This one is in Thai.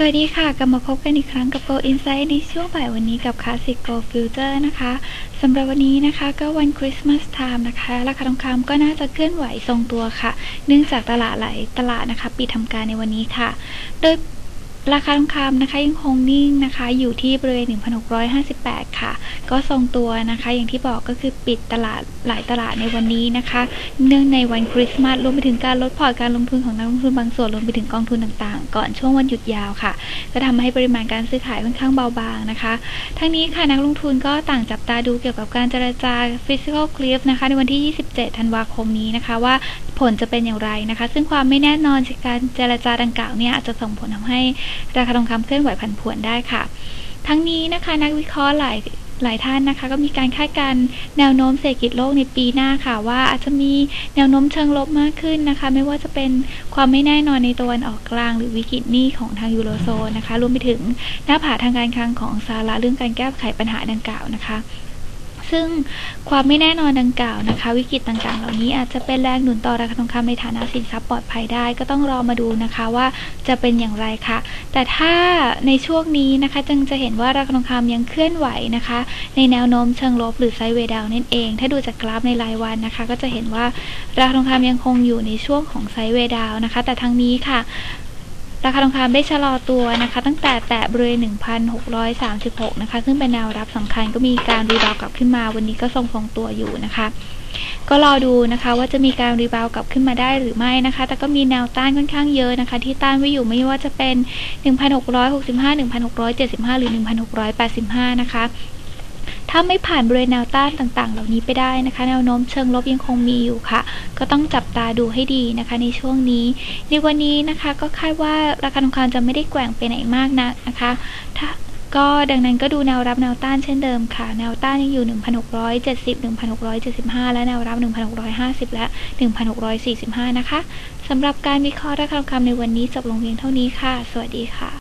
สวัสดีค่ะ กลับมาพบกันอีกครั้งกับ Gold Insight ในช่วงบ่ายวันนี้กับ Classic Gold Futures นะคะสำหรับวันนี้นะคะก็วัน Christmas time นะคะ ราคาทองคำก็น่าจะเคลื่อนไหวทรงตัวค่ะ เนื่องจากตลาดหลายตลาดนะคะ ปิดทำการในวันนี้ค่ะ โดย ราคาทองคำนะคะยังคงนิ่งนะคะ อยู่ที่บริเวณ 1,658 ค่ะ ก็ทรงตัวนะคะ อย่างที่บอกก็คือปิดตลาดหลายตลาดในวันนี้นะคะ เนื่องในวันคริสต์มาสรวมไปถึงการลดพอร์ตการลงทุนของนักลงทุนบางส่วนรวมไปถึงกองทุนต่างๆ ก่อนช่วงวันหยุดยาวค่ะ ก็ทำให้ปริมาณการซื้อขายค่อนข้างเบาบางนะคะ ทั้งนี้ค่ะนักลงทุนก็ต่างจับตาดูเกี่ยวกับการเจรจา physical cliff นะคะ ในวันที่ 27 ธันวาคมนี้นะคะว่า ผลจะเป็นอย่างไรนะคะ ซึ่งความไม่แน่นอนจากการเจรจาดังกล่าวเนี่ยอาจจะส่งผลทำให้ราคาทองคำเคลื่อนไหวผันผวนได้ค่ะ ทั้งนี้นะคะนักวิเคราะห์หลายหลายท่านนะคะก็มีการคาดการณ์แนวโน้มเศรษฐกิจโลกในปีหน้าค่ะ ว่าอาจจะมีแนวโน้มเชิงลบมากขึ้นนะคะ ไม่ว่าจะเป็นความไม่แน่นอนในตะวันออกกลาง หรือวิกฤตหนี้ของทางยูโรโซนนะคะรวมไปถึงหน้าผาทางการคลังของสหรัฐเรื่องการแก้ไขปัญหาดังกล่าวนะคะ ซึ่งความไม่แน่นอนดังกล่าวนะคะ วิกฤตต่างๆ เหล่านี้อาจจะเป็นแรงหนุนต่อราคาทองคำในฐานะสินทรัพย์ปลอดภัยได้ ก็ต้องรอมาดูนะคะว่าจะเป็นอย่างไรค่ะ แต่ถ้าในช่วงนี้นะคะจึงจะเห็นว่าราคาทองคำยังเคลื่อนไหวนะคะ ในแนวโน้มเชิงลบหรือไซด์เวย์ดาวนั่นเอง ถ้าดูจากกราฟในรายวันนะคะ ก็จะเห็นว่าราคาทองคำยังคงอยู่ในช่วงของ sideway down นะคะ แต่ทั้งนี้ค่ะ ราคาทองคำได้ชะลอตัวนะคะ ตั้งแต่แตะบริเวณ1,636 นะคะ ซึ่งเป็นแนวรับสำคัญก็มีการ rebound กลับขึ้นมา วันนี้ก็ทรงทรงตัวอยู่นะคะ ก็รอดูนะคะว่าจะมีการ rebound กลับขึ้นมาได้หรือไม่นะคะ แต่ก็มีแนวต้านค่อนข้างเยอะนะคะ ที่ต้านไว้อยู่ไม่ว่าจะเป็น 1,665 1,675 หรือ 1,685 นะคะ ถ้าไม่ผ่านบริเวณแนวต้านต่างๆ เหล่านี้ไปได้นะคะ แนวโน้มเชิงลบยังคงมีอยู่ค่ะ ก็ต้องจับตาดูให้ดีนะคะในช่วงนี้ ในวันนี้นะคะก็คาดว่าราคาทองคำจะไม่ได้แกว่งไปไหนมากนักนะคะ ถ้าก็ดังนั้นก็ดูแนวรับแนวต้านเช่นเดิมค่ะ แนวต้านยังอยู่ 1,670 1,675 และแนวรับ 1,650 และ 1,645 นะคะสำหรับการวิเคราะห์ราคาทองคำในวันนี้จบลงเพียงเท่านี้ค่ะ สวัสดีค่ะ